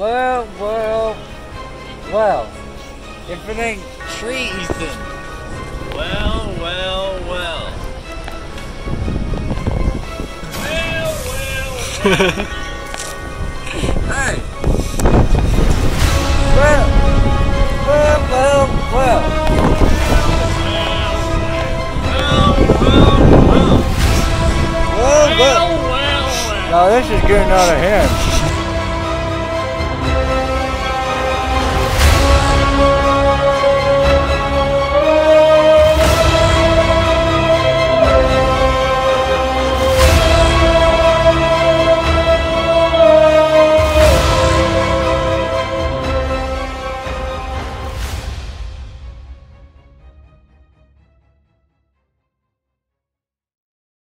Well, well, well. If it ain't Tree Ethan. Well, well, well. Well, well, Well, well, well, well. well, well, Well, well. well, well, well. Now this is getting out of hand.